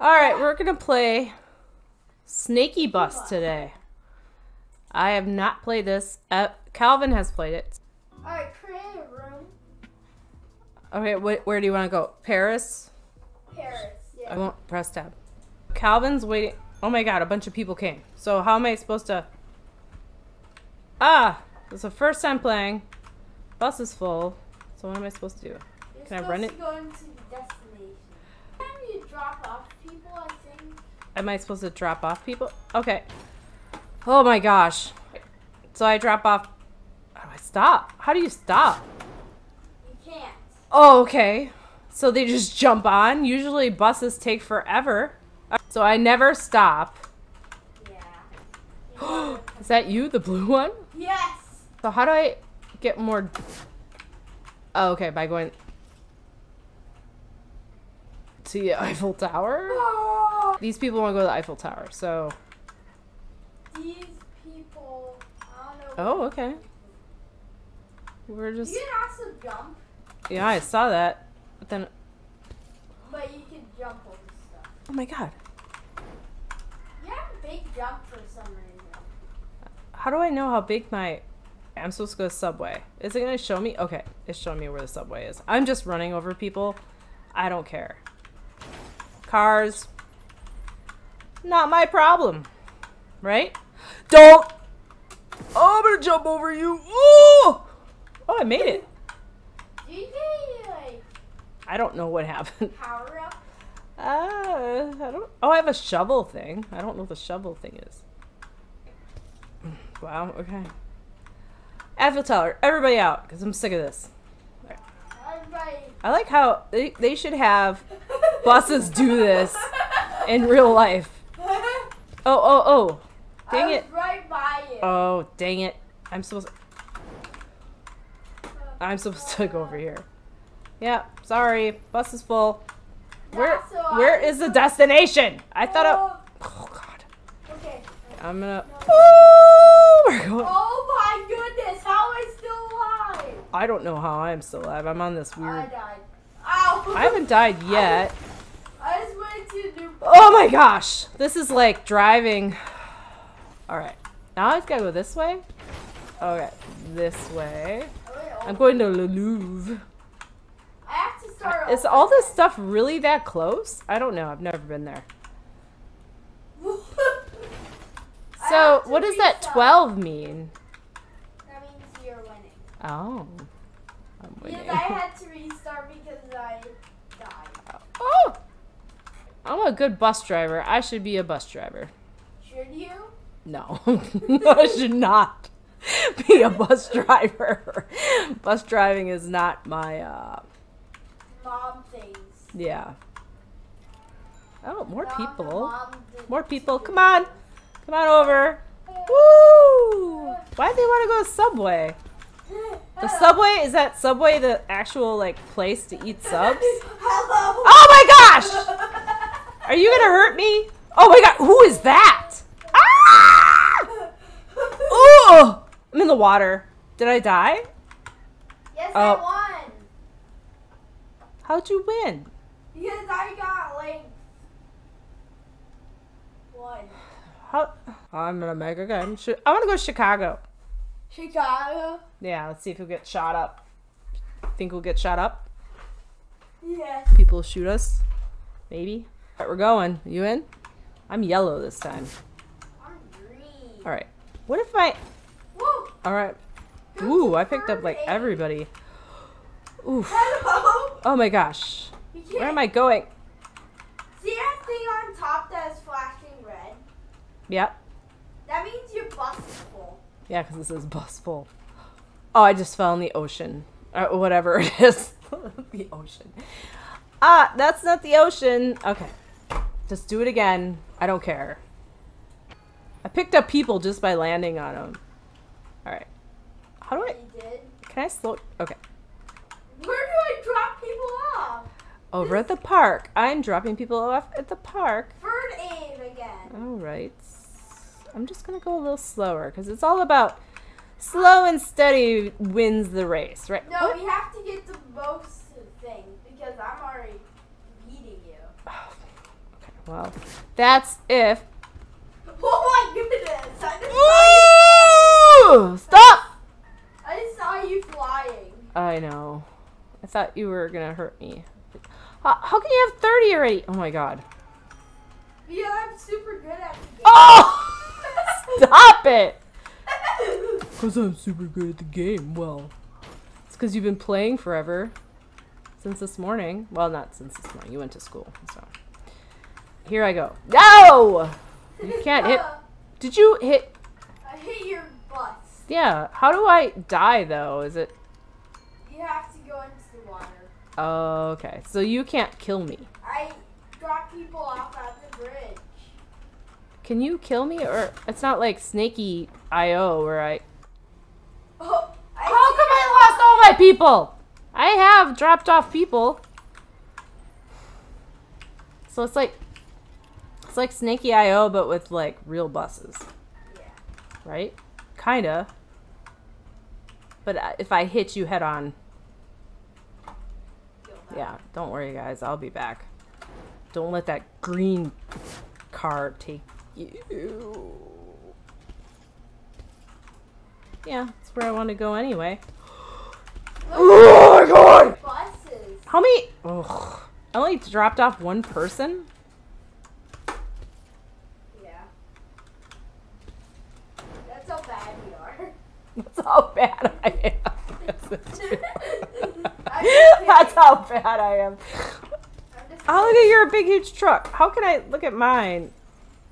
All right, we're gonna play SnakeyBus today. I have not played this. Uh, Calvin has played it. Alright, create a room. Okay, wh- where do you want to go? Paris. Paris. yeah. I won't press tab. Calvin's waiting. Oh my god, a bunch of people came. So how am I supposed to? Ah, it's the first time playing. Bus is full. So what am I supposed to do? You're Can I run to it? go into the destination. Can you drop off people, I think? Am I supposed to drop off people? Okay. Oh my gosh. So I drop off. How do I stop? How do you stop? You can't. Oh, okay. So they just jump on. Usually buses take forever. So I never stop. Yeah. Is that you, the blue one? yes! So how do I get more? Oh, okay, by going to the Eiffel Tower. Oh, These people want to go to the Eiffel Tower. So these people. I don't know. oh, okay. We're just. You can also jump, yeah, I saw that. But then but you can jump over stuff. oh my god, You have a big jump for some reason. how do I know how big my? I'm supposed to go to Subway. Is it gonna show me? Okay, it's showing me where the Subway is. I'm just running over people. I don't care. Cars. Not my problem. Right? Don't. Oh, I'm gonna jump over you. Oh! Oh, I made it. Do you get like I don't know what happened. power up? Uh, I don't. Oh, I have a shovel thing. I don't know what the shovel thing is. Wow. Okay. Eiffel Tower. Everybody out, because I'm sick of this. Everybody. I like how they, they should have buses do this in real life. Oh, oh, oh. Dang I it. right by you. Oh, dang it. I'm supposed I'm supposed to go over here. Yeah, sorry. Bus is full. Where where is the destination? I thought I Oh, Oh god. okay. I'm gonna Ooh, we're going. Oh my goodness, how am I still alive? I don't know how I'm still alive. I'm on this weird I died. Ow! I haven't died yet. I just went to do. Oh my gosh. This is like driving. Alright. Now I just gotta go this way? Okay. This way. I'm going to Le Louvre. I have to start. Is all this stuff really that close? I don't know. I've never been there. So, what does that 12 mean? That means you're winning. Oh. I'm Because. I had to restart because I! I'm a good bus driver. I should be a bus driver. Should you? No. I should not be a bus driver. bus driving is not my, uh, Mom things. yeah. Oh, more Mom- people. mom More people. Come on. Come on over. Woo! Why do they want to go to Subway? The Subway is that Subway the actual like place to eat subs? Hello. Oh my gosh! Are you gonna hurt me? Oh my god! Who is that? Ah! Oh! I'm in the water. Did I die? Yes, Oh. I won. How'd you win? Because I got like one. How? I'm gonna make a gun. Sh- I want to go to Chicago. Chicago. Yeah, let's see if we'll get shot up. Think we'll get shot up? Yes. People shoot us? Maybe. All right, we're going. You in? I'm yellow this time. All right. What if I? All right. Ooh, I picked up like everybody. Oof. Hello. Oh my gosh. Where am I going? see that thing on top that is flashing red? Yep. That means your bus is full. Yeah, because this is bus full. Oh, I just fell in the ocean. Or whatever it is. the ocean. Ah, that's not the ocean. Okay. Just do it again. I don't care. I picked up people just by landing on them. Alright. How do I. Can I slow. Okay. Where do I drop people off? Over at the park. I'm dropping people off at the park. Bird aim again. Alright. I'm just gonna go a little slower because it's all about slow and steady wins the race, right? No, What? we have to get the most thing because I'm already beating you. Oh, okay. Well, that's if. Oh my goodness! I just, saw you, Ooh! Stop! I saw you flying. I know. I thought you were gonna hurt me. How, how can you have 30 already? Oh my god. Yeah, I'm super good at the game. Oh! Stop it! Because I'm super good at the game. Well, it's because you've been playing forever. Since this morning. Well, not since this morning. You went to school. So. Here I go. No! You can't hit. Did you hit? I hit your bus. Yeah. How do I die, though? Is it. You have to go into the water. Oh, okay. So you can't kill me. I drop people off at the bridge. Can you kill me? Or it's not like Snaky IO where I. Oh, I How come I lost all my people? I have dropped off people. So it's like it's like Snaky IO but with like real buses, Yeah. right? Kinda. But uh, if I hit you head on, yeah, don't worry guys, I'll be back. Don't let that green car take you. Yeah, that's where I want to go anyway. Oh my god! Buses. How many? Ugh. I only dropped off one person. Yeah. That's how bad we are. That's how bad I am. Yes, it's true. I'm just That's how bad I am. Oh, look at your big, huge truck. How can I look at mine?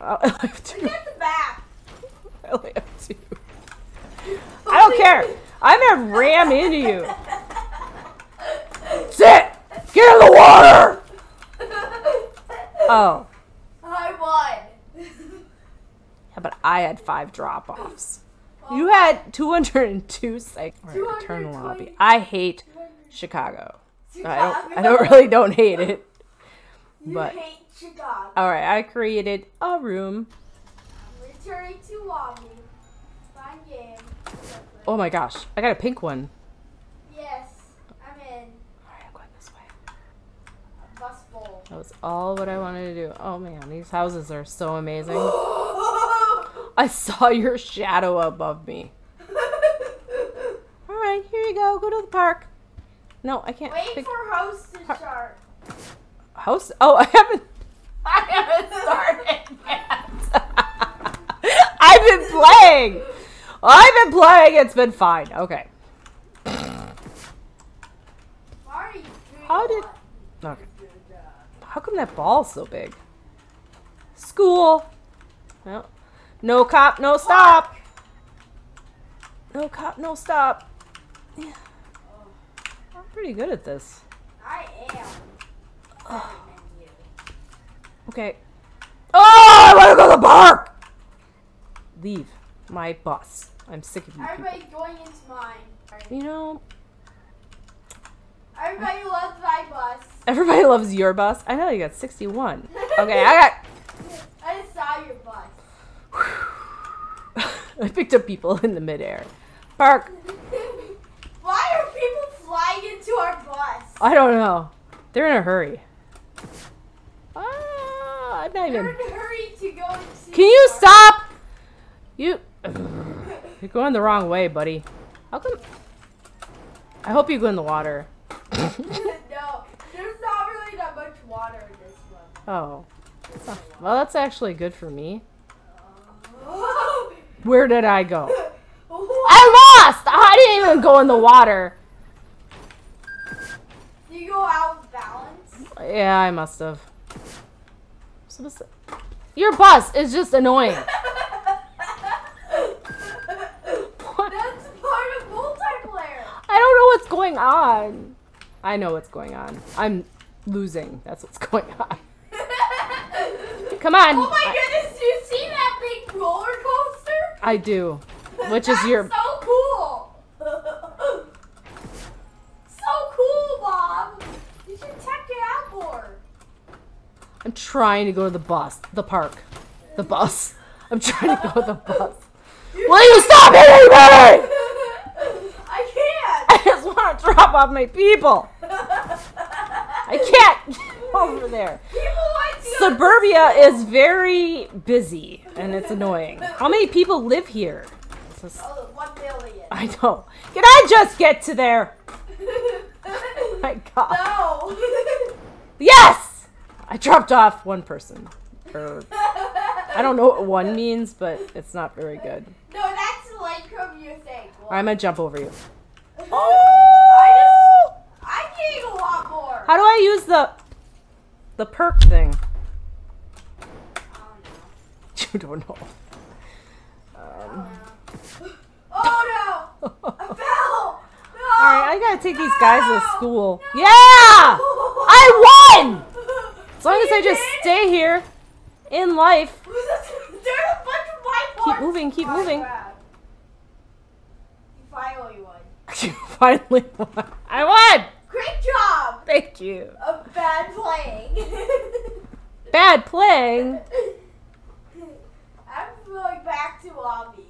Oh, I have two. Look at the back. I only have two. I don't care. I'm gonna ram into you. Sit. Get in the water. Oh, I won. yeah, but I had five drop-offs. You had 202 seconds. Return to lobby. I hate Chicago. I don't. I don't really don't hate it. You but- hate Chicago. All right, I created a room. Returning to lobby. Fine game. Oh my gosh, I got a pink one. Yes, I'm in. All right, I'm going this way. A bus full. That was all what I wanted to do. Oh man, these houses are so amazing. I saw your shadow above me. All right, here you go. Go to the park. No, I can't. Wait pick- for host to Har- start. house. Oh, I haven't. I haven't started yet. I've been playing. I've been playing. It's been fine. Okay. Why are you How did- Okay. How come that ball's so big? School. No. No cop, no stop. No cop, no stop. Yeah. I'm pretty good at this. I am. Okay. Oh, I want to go to the park. Leave my bus. I'm sick of you people. Everybody going into mine. You know, Everybody loves my bus. everybody loves your bus. I know you got 61. Okay, I got. I just saw your bus. I picked up people in the midair. Park. Why are people flying into our bus? I don't know. They're in a hurry. Ah, I'm not They're even. in a hurry to go and see. Can you our- stop? You. You're going the wrong way, buddy. How come? I hope you go in the water. no, there's not really that much water in this one. Oh. Well, that's actually good for me. Where did I go? I lost! I didn't even go in the water. You go out of balance? Yeah, I must have. Your bus is just annoying. What? That's part of multiplayer. I don't know what's going on. I know what's going on. I'm losing. That's what's going on. Come on. Oh my goodness, do you see that big roller coaster? I do. Which is your- so cool. so cool, Bob. You should check it out more. I'm trying to go to the bus. The park. The bus. I'm trying to go to the bus. Will you stop hitting me? I can't. I just want to drop off my people. I can't get over there. People want to So suburbia is very busy and it's annoying. How many people live here? Is- Oh, one billion. I know. Can I just get to there? My God. no. Yes! I dropped off one person. Or I don't know what one means, but it's not very good. No, that's like from your thing. I'm gonna jump over you. I Oh! just, I need a lot more. How do I use the the perk thing? You don't know. Um, Oh no! I fell! No! all right, I gotta take these guys to school. Yeah, I won. As long as I just stay here in life. There's a bunch of white Keep moving, keep Oh, moving. crap. You finally won. You finally won. I won. Great job Thank you. of bad playing. Bad playing going back to Obby.